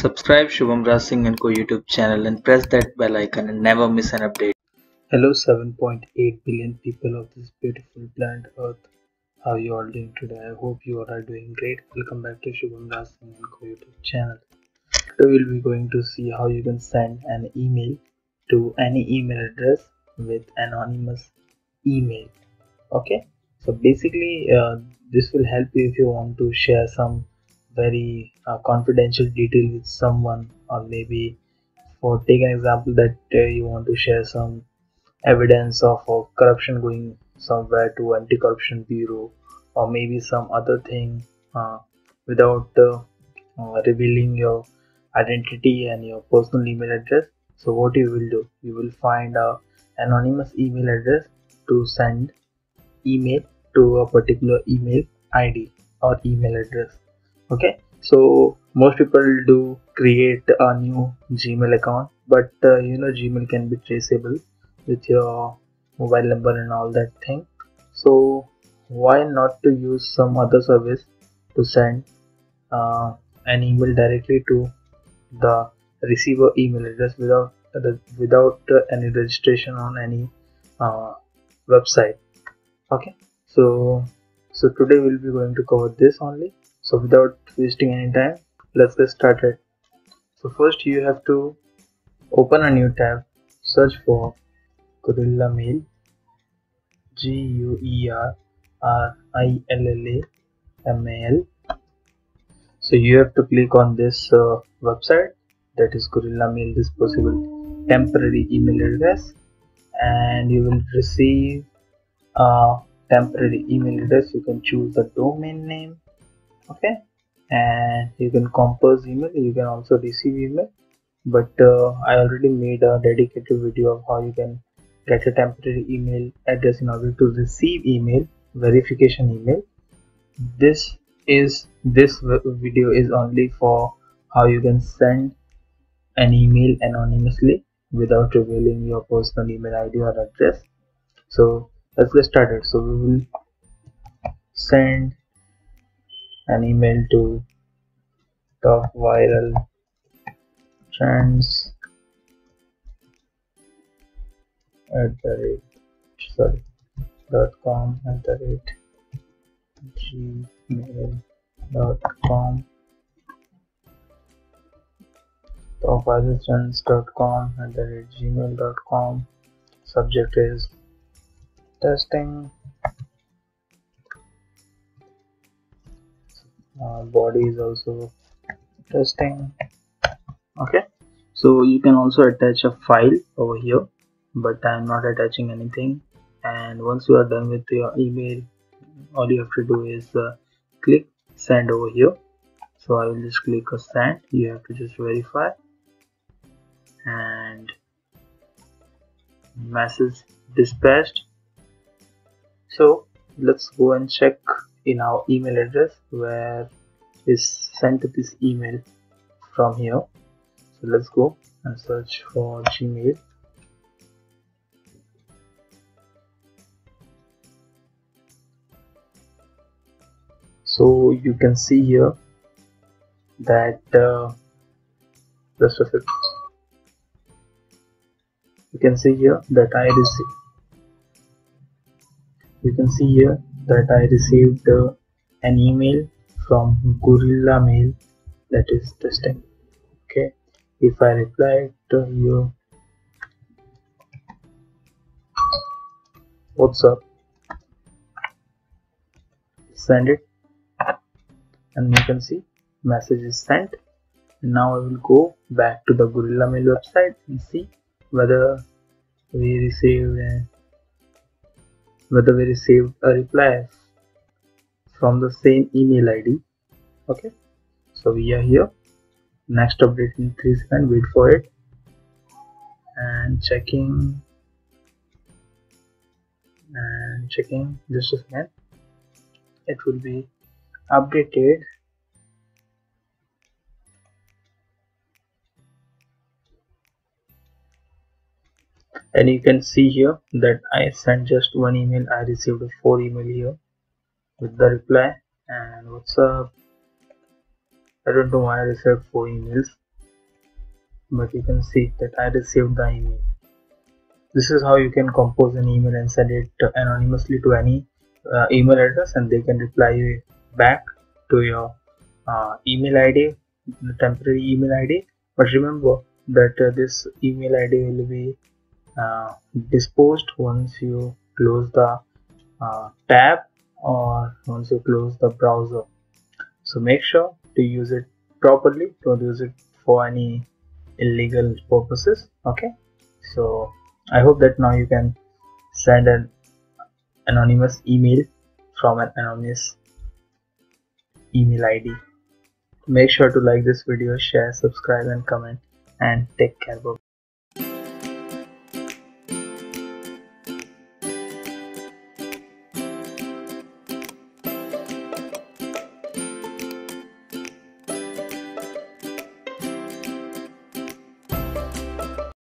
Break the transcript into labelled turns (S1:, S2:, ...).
S1: Subscribe Shubham Raj Co YouTube channel and press that bell icon and never miss an update. Hello 7.8 billion people of this beautiful planet Earth. How are you all doing today? I hope you all are doing great. Welcome back to Shubham Raj Co YouTube channel. Today we'll be going to see how you can send an email to any email address with anonymous email. Okay, so basically uh, this will help you if you want to share some very uh, confidential detail with someone or maybe for take an example that uh, you want to share some evidence of uh, corruption going somewhere to anti-corruption bureau or maybe some other thing uh, without uh, uh, revealing your identity and your personal email address. So what you will do you will find a anonymous email address to send email to a particular email id or email address okay. So most people do create a new gmail account but uh, you know gmail can be traceable with your mobile number and all that thing. So why not to use some other service to send uh, an email directly to the receiver email address without uh, without uh, any registration on any uh, website? Okay. So so today we'll be going to cover this only so without wasting any time let's get started. So first you have to open a new tab search for Guerrilla Mail g u e r r i l l a m a l. So you have to click on this uh, website that is Guerrilla Mail this possible temporary email address and you will receive a temporary email address. You can choose the domain name okay? And you can compose email you can also receive email. But uh, i already made a dedicated video of how you can get a temporary email address in order to receive email verification email. This is this video is only for how you can send an email anonymously without revealing your personal email id or address. So let's get started. So we will send an email to top viral trends at the rate sorry dot com at the rate gmail dot com. Top viral trends dot com at the rate gmail dot com. Subject is testing uh, body is also testing okay. So you can also attach a file over here but i'm not attaching anything. And once you are done with your email all you have to do is uh, click send over here. So i will just click a send. You have to just verify. And message dispatched. So let's go and check in our email address where is sent this email from here. So let's go and search for gmail. So you can see here that uh, just a you can see here that I receive you can see here that I received uh, an email from Guerrilla Mail that is testing. Okay, if I reply to you, what's up? Send it, and you can see message is sent. Now I will go back to the Guerrilla Mail website and see whether we received whether we received a uh, reply from the same email id okay? So we are here. Next update in 3 seconds. Wait for it. And checking. And checking. Just a second. It will be updated and you can see here that I sent just one email. I received four email here with the reply. And what's up? I don't know why I received four emails but you can see that I received the email. This is how you can compose an email and send it anonymously to any uh, email address and they can reply you back to your uh, email id the temporary email id but remember that uh, this email id will be uh, disposed once you close the uh, tab or once you close the browser. So make sure to use it properly don't use it for any illegal purposes okay? So i hope that now you can send an anonymous email from an anonymous email id make sure to like this video share subscribe and comment and take care